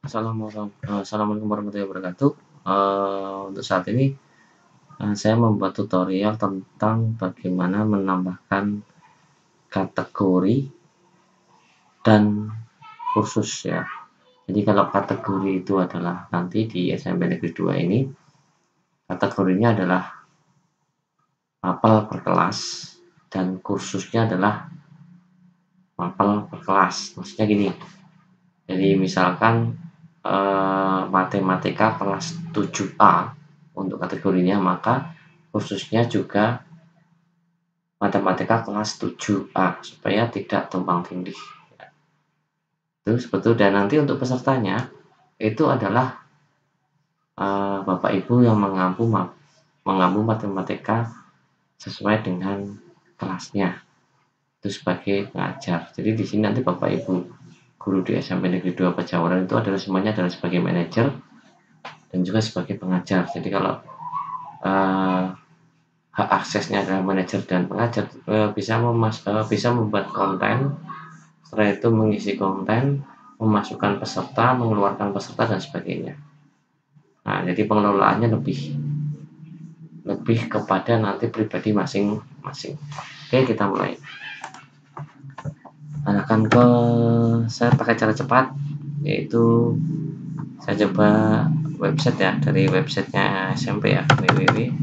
Assalamualaikum eh, Assalamualaikum warahmatullahi wabarakatuh. Uh, untuk saat ini uh, saya membuat tutorial tentang bagaimana menambahkan kategori dan kursus ya. Jadi kalau kategori itu adalah nanti di SMP Negeri 2 ini kategorinya adalah mapel per kelas dan kursusnya adalah mapel per kelas. Maksudnya gini. Jadi misalkan Eh, matematika kelas 7A untuk kategorinya maka khususnya juga matematika kelas 7A supaya tidak tumpang tindih. Itu betul dan nanti untuk pesertanya itu adalah uh, Bapak Ibu yang mengampu mengampu matematika sesuai dengan kelasnya. Itu sebagai pengajar. Jadi di sini nanti Bapak Ibu guru di SMP Negeri 2 Pejawaran itu adalah semuanya adalah sebagai manajer dan juga sebagai pengajar. Jadi kalau uh, hak aksesnya adalah manajer dan pengajar uh, bisa memas uh, bisa membuat konten, setelah itu mengisi konten, memasukkan peserta, mengeluarkan peserta dan sebagainya. Nah, jadi pengelolaannya lebih lebih kepada nanti pribadi masing-masing. Oke, kita mulai arahkan ke saya pakai cara cepat yaitu saya coba website ya dari websitenya SMP ya www.smp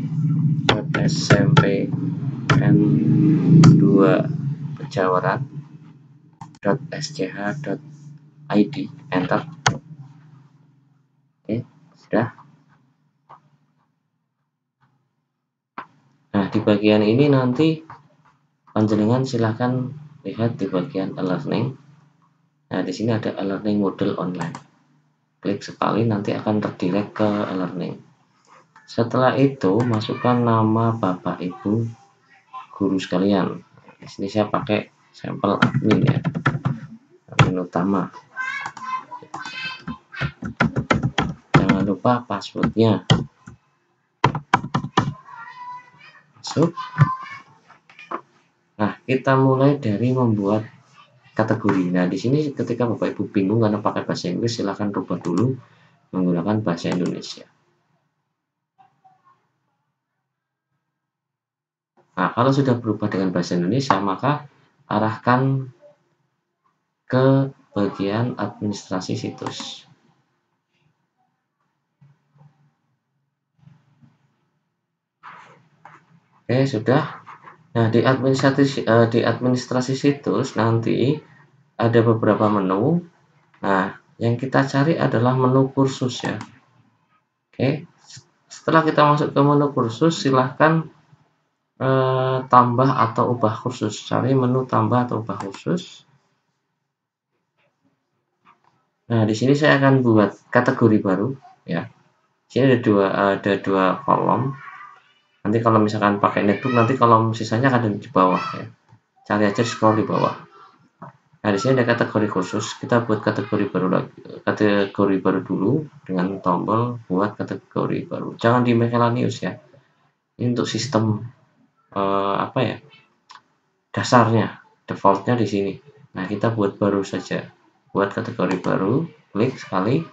n2 pejawaran .sch.id enter. Oke sudah. Nah di bagian ini nanti panjenengan silahkan lihat di bagian e-learning. Nah di sini ada e-learning model online. Klik sekali nanti akan terdirect ke e-learning. Setelah itu masukkan nama bapak ibu guru sekalian. Di sini saya pakai sampel admin ya. Admin utama. Jangan lupa passwordnya. Masuk Nah, kita mulai dari membuat kategori. Nah, di sini ketika Bapak Ibu bingung karena pakai bahasa Inggris, silahkan rubah dulu menggunakan bahasa Indonesia. Nah, kalau sudah berubah dengan bahasa Indonesia, maka arahkan ke bagian administrasi situs. Oke, sudah. Nah, di administrasi uh, di administrasi situs nanti ada beberapa menu. Nah, yang kita cari adalah menu kursus ya. Oke. Setelah kita masuk ke menu kursus, silahkan uh, tambah atau ubah kursus. Cari menu tambah atau ubah kursus. Nah, di sini saya akan buat kategori baru ya. Di sini ada dua ada dua kolom nanti kalau misalkan pakai netbook nanti kalau sisanya ada di bawah ya. Cari aja scroll di bawah. Nah di sini ada kategori khusus. Kita buat kategori baru lagi kategori baru dulu dengan tombol buat kategori baru. Jangan di miscellaneous ya. Ini untuk sistem eh, apa ya dasarnya defaultnya di sini. Nah kita buat baru saja. Buat kategori baru klik sekali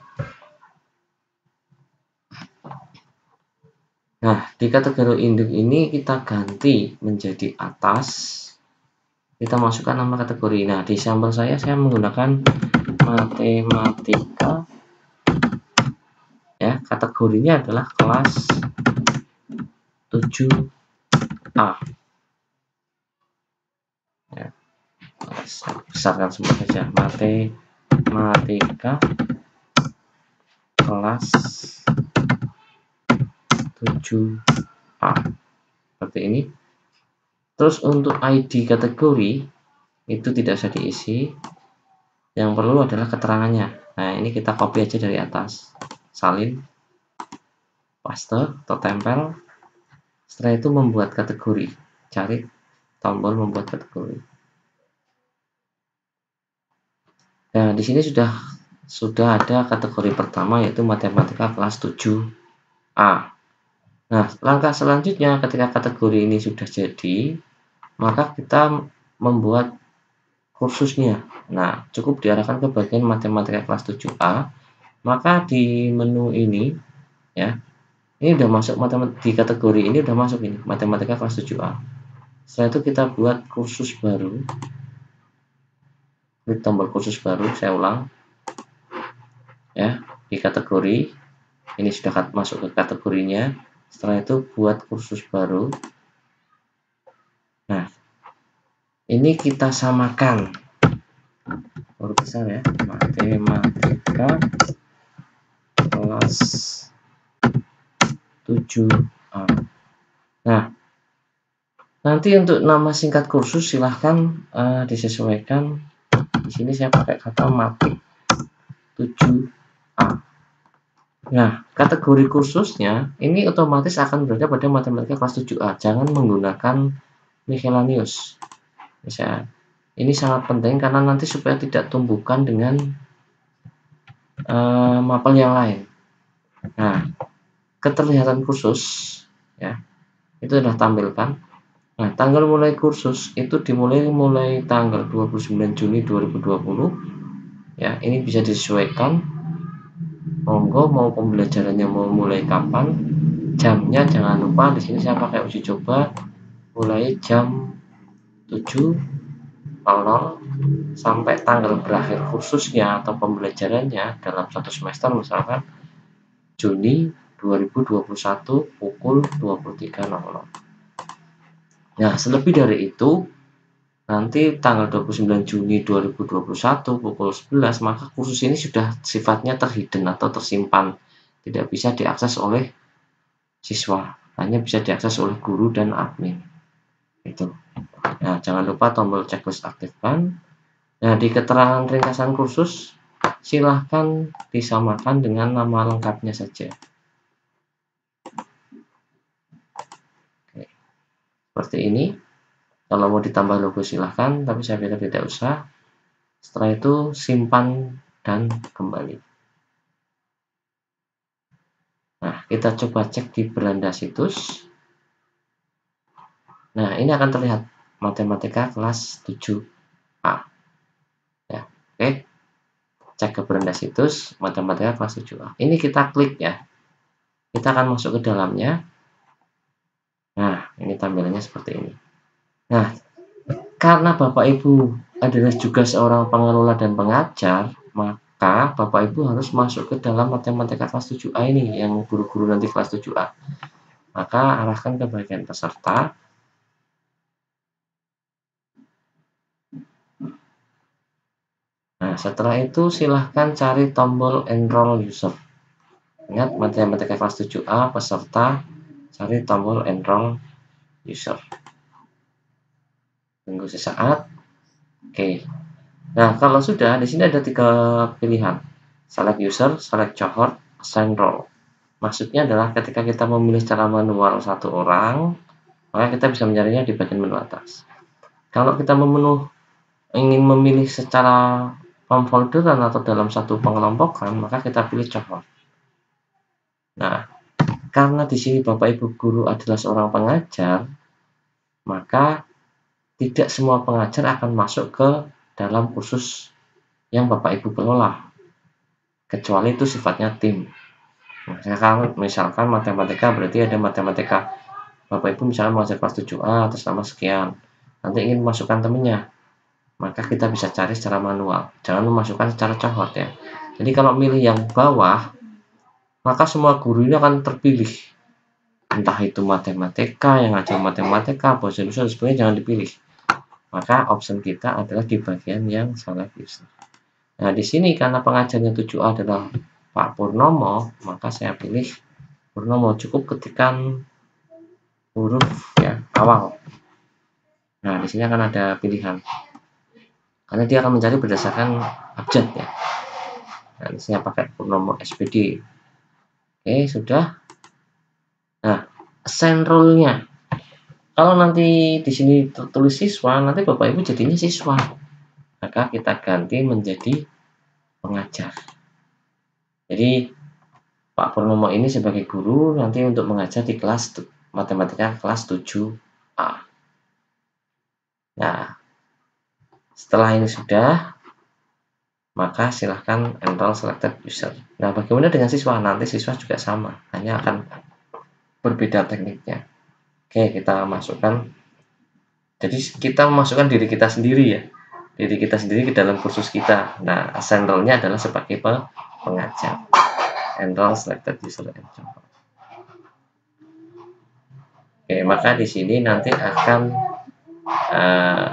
Nah, di kategori induk ini kita ganti menjadi atas. Kita masukkan nama kategori. Nah, di sampel saya saya menggunakan matematika. Ya, kategorinya adalah kelas 7A. Ya. Besarkan semua saja matematika kelas 7A seperti ini. Terus untuk ID kategori itu tidak usah diisi. Yang perlu adalah keterangannya. Nah ini kita copy aja dari atas. Salin. Paste atau tempel. Setelah itu membuat kategori. Cari tombol membuat kategori. Nah di sini sudah sudah ada kategori pertama yaitu matematika kelas 7A Nah, langkah selanjutnya ketika kategori ini sudah jadi, maka kita membuat kursusnya. Nah, cukup diarahkan ke bagian matematika kelas 7A. maka di menu ini ya ini udah masuk matematika di kategori ini udah masuk ini matematika kelas 7A setelah itu kita buat kursus baru. Klik tombol kursus baru saya ulang. Ya di kategori. Ini sudah masuk ke kategorinya setelah itu buat kursus baru. Nah ini kita samakan. Huruf besar ya matematika kelas 7A nah nanti untuk nama singkat kursus silahkan uh, disesuaikan. Di sini saya pakai kata matik 7A nah kategori kursusnya ini otomatis akan berada pada matematika kelas 7A jangan menggunakan miscellaneous. Misalnya ini sangat penting karena nanti supaya tidak tumbuhkan dengan uh, mapel yang lain. Nah keterlihatan kursus ya itu sudah tampilkan. Nah tanggal mulai kursus itu dimulai mulai tanggal 29 Juni 2020 ya ini bisa disesuaikan monggo mau pembelajarannya mau mulai kapan jamnya jangan lupa di sini saya pakai uji coba mulai jam 7.00 sampai tanggal berakhir kursusnya atau pembelajarannya dalam satu semester misalkan Juni 2021 pukul 23.00. Nah, selebih dari itu, nanti tanggal 29 Juni 2021 pukul 11, maka kursus ini sudah sifatnya terhidden atau tersimpan. Tidak bisa diakses oleh siswa, hanya bisa diakses oleh guru dan admin. Itu. Nah, jangan lupa tombol checklist aktifkan. Nah, di keterangan ringkasan kursus, silahkan disamakan dengan nama lengkapnya saja. seperti ini kalau mau ditambah logo silahkan tapi saya pikir tidak usah. Setelah itu simpan dan kembali. Nah kita coba cek di beranda situs. Nah ini akan terlihat matematika kelas 7A ya oke. Cek ke beranda situs matematika kelas 7A ini kita klik ya. Kita akan masuk ke dalamnya. Nah, ini tampilannya seperti ini. Nah, karena Bapak Ibu adalah juga seorang pengelola dan pengajar, maka Bapak Ibu harus masuk ke dalam matematika kelas 7A ini, yang guru-guru nanti kelas 7A. Maka arahkan ke bagian peserta. Nah, setelah itu silahkan cari tombol enroll user. Ingat, matematika kelas 7A, peserta, cari tombol enroll user tunggu sesaat. Oke. Nah kalau sudah di sini ada tiga pilihan. Select user select cohort assign role. Maksudnya adalah ketika kita memilih secara manual satu orang maka kita bisa mencarinya di bagian menu atas. Kalau kita memenuh ingin memilih secara pemfolderan atau dalam satu pengelompokan maka kita pilih cohort. Nah karena di sini Bapak Ibu guru adalah seorang pengajar, maka tidak semua pengajar akan masuk ke dalam kursus yang Bapak Ibu kelola. Kecuali itu sifatnya tim. Misalkan, misalkan matematika berarti ada matematika Bapak Ibu misalnya mengajar kelas 7A atas nama sekian. Nanti ingin memasukkan temennya. Maka kita bisa cari secara manual. Jangan memasukkan secara cohort ya. Jadi kalau milih yang bawah, maka semua guru ini akan terpilih entah itu matematika yang ngajar matematika bahasa Indonesia dan sebagainya jangan dipilih maka option kita adalah di bagian yang select user. Nah di sini karena pengajarnya 7A adalah Pak Purnomo maka saya pilih Purnomo cukup ketikan huruf ya awal nah di sini akan ada pilihan. Karena dia akan mencari berdasarkan abjad ya. Nah di sini pakai Purnomo SPD Oke, sudah. Nah, assign role-nya. Kalau nanti di sini tertulis siswa, nanti Bapak Ibu jadinya siswa. Maka kita ganti menjadi pengajar. Jadi Pak Purnomo ini sebagai guru nanti untuk mengajar di kelas matematika kelas 7A. Nah, setelah ini sudah, maka silahkan enroll selected user. Nah, bagaimana dengan siswa? Nanti siswa juga sama, hanya akan berbeda tekniknya. Oke, kita masukkan. Jadi kita memasukkan diri kita sendiri ya, diri kita sendiri ke dalam kursus kita. Nah, enrollnya adalah sebagai pengajar. Enroll selected user. Oke, maka di sini nanti akan uh,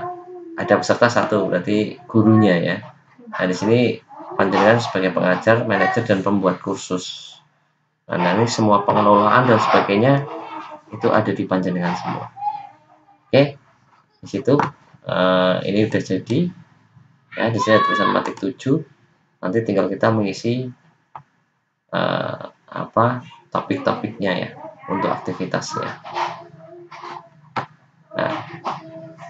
ada peserta satu, berarti gurunya ya. Nah, di sini panjenengan sebagai pengajar, manajer, dan pembuat kursus. Nah, ini semua pengelolaan dan sebagainya itu ada di panjenengan semua. Oke, di situ uh, ini udah jadi. Ya, di sini tulisan matik 7. Nanti tinggal kita mengisi uh, apa topik-topiknya ya untuk aktivitasnya. Nah,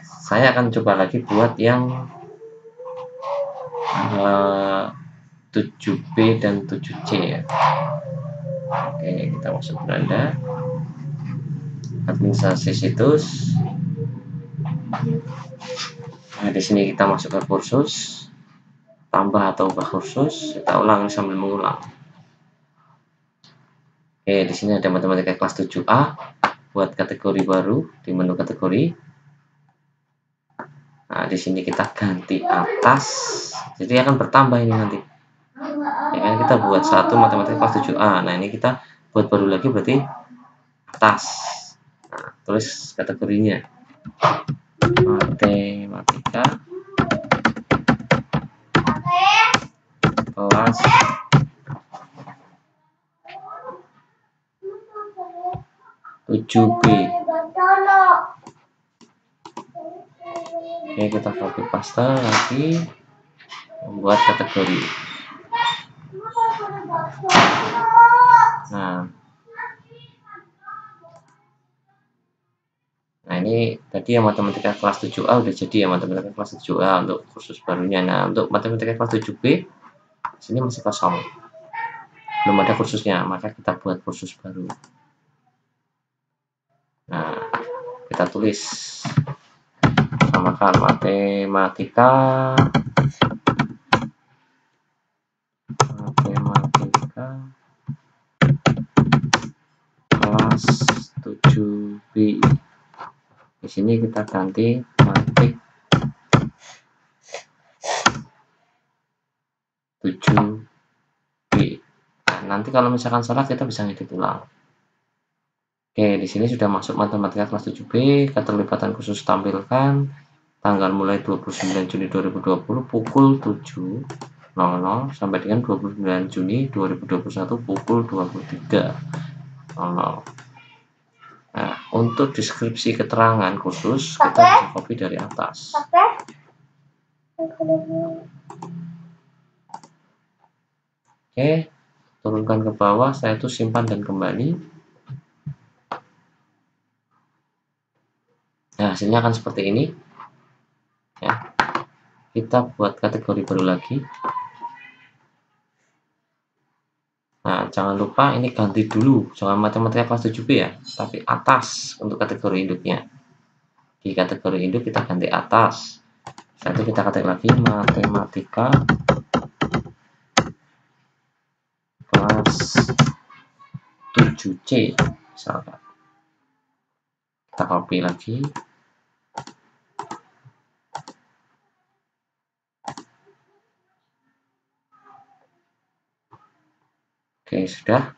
saya akan coba lagi buat yang uh, 7B dan 7C ya. Oke, kita masuk beranda. Administrasi situs. Nah, di sini kita masuk ke kursus. Tambah atau ubah kursus. Kita ulang sambil mengulang. Oke, di sini ada matematika kelas 7A buat kategori baru di menu kategori. Nah, di sini kita ganti atas. Jadi akan bertambah ini nanti. Ya kan kita buat satu matematika kelas 7A. Nah, ini kita buat baru lagi berarti atas. Tulis kategorinya. Matematika. Kelas. 7B Oke kita copy paste lagi. Membuat kategori. Nah nah ini tadi yang matematika kelas 7A udah jadi ya matematika kelas 7A untuk kursus barunya. Nah untuk matematika kelas 7B sini masih kosong. Belum ada kursusnya maka kita buat kursus baru. Nah, kita tulis. Samakan matematika. Matematika kelas 7B. Sini kita ganti matik 7B. Nah, nanti kalau misalkan salah kita bisa ngedit ulang. Oke, di sini sudah masuk matematika kelas 7B, keterlibatan khusus tampilkan tanggal mulai 29 Juni 2020 pukul 7.00 sampai dengan 29 Juni 2021 pukul 23.00. Nah, untuk deskripsi keterangan khusus kita bisa copy dari atas. Oke, turunkan ke bawah, saya itu simpan dan kembali. Nah, hasilnya akan seperti ini. Ya. Kita buat kategori baru lagi. Nah, jangan lupa ini ganti dulu, jangan matematika kelas 7B ya, tapi atas untuk kategori induknya. Di kategori induk kita ganti atas. Itu kita ketik lagi matematika kelas 7C misalkan. Kita copy lagi. Oke, sudah.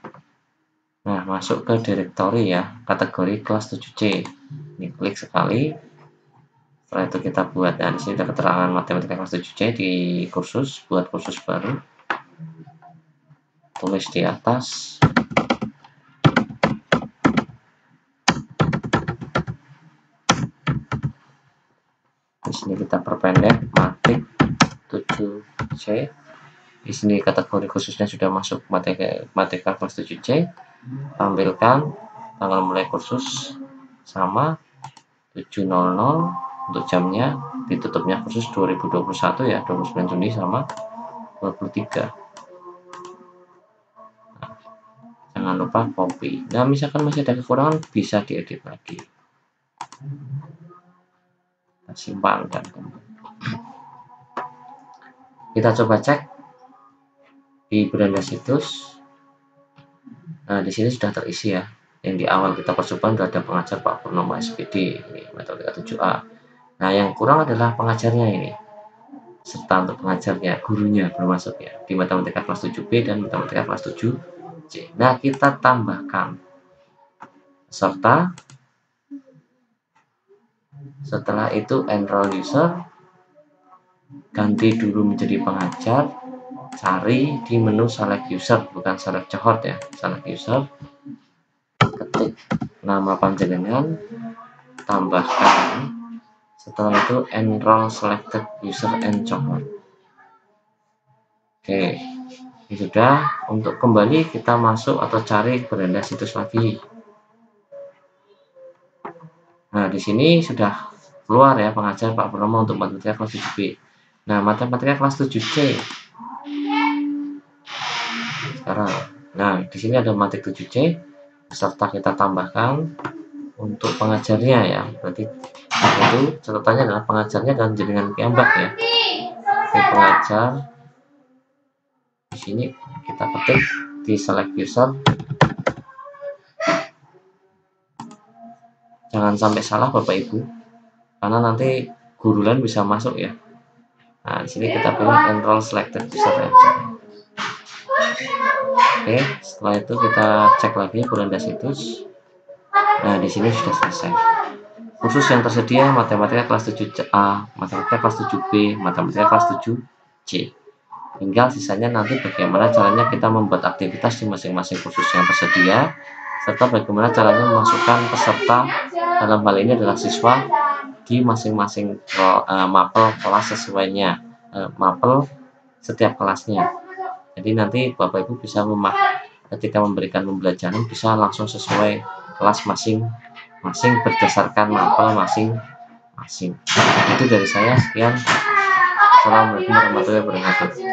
Nah, masuk ke directory ya, kategori kelas 7C. Ini klik sekali. Setelah itu kita buat, nah, di sini ada keterangan matematika kelas 7C di kursus, buat kursus baru. Tulis di atas. Di sini kita perpendek matik 7C di sini kategori khususnya sudah masuk matematika, matematika kelas 7C tampilkan tanggal mulai kursus sama 7.00 untuk jamnya ditutupnya kursus 2021 ya 29 Juni sama 23 nah, jangan lupa copy. Nah misalkan masih ada kekurangan bisa diedit lagi. Simpan dan kita coba cek di beranda situs nah di sini sudah terisi ya. Yang di awal kita percobaan sudah ada pengajar Pak Purnomo SPD ini metodika 7A nah yang kurang adalah pengajarnya ini. Serta untuk pengajarnya gurunya belum masuk ya. Di matematika kelas 7B dan matematika kelas 7C nah kita tambahkan. Serta setelah itu enroll user ganti dulu menjadi pengajar cari di menu select user bukan select cohort ya select user ketik nama panjenengan tambahkan. Setelah itu enroll selected user and cohort oke ini sudah. Untuk kembali kita masuk atau cari beranda situs lagi. Nah di sini sudah keluar ya pengajar Pak Purnomo untuk matematika kelas 7B nah matematika kelas 7C sekarang. Nah di sini ada matik 7C serta kita tambahkan untuk pengajarnya ya. Berarti itu catatannya adalah pengajarnya dan jaringan piambak ya. Oke, pengajar. Di sini kita ketik di select user. Jangan sampai salah Bapak Ibu. Karena nanti guru lain bisa masuk ya. Nah di sini kita pilih enroll selected user aja Oke, setelah itu kita cek lagi beranda situs. Nah, di sini sudah selesai. Khusus yang tersedia matematika kelas 7A, matematika kelas 7B, matematika kelas 7C. Tinggal sisanya nanti bagaimana caranya kita membuat aktivitas di masing-masing kursus yang tersedia, serta bagaimana caranya memasukkan peserta dalam hal ini adalah siswa di masing-masing uh, mapel kelas sesuainya, uh, mapel setiap kelasnya jadi nanti Bapak Ibu bisa memah ketika memberikan pembelajaran bisa langsung sesuai kelas masing-masing berdasarkan mapel masing-masing. Itu dari saya sekian. Assalamualaikum warahmatullahi wabarakatuh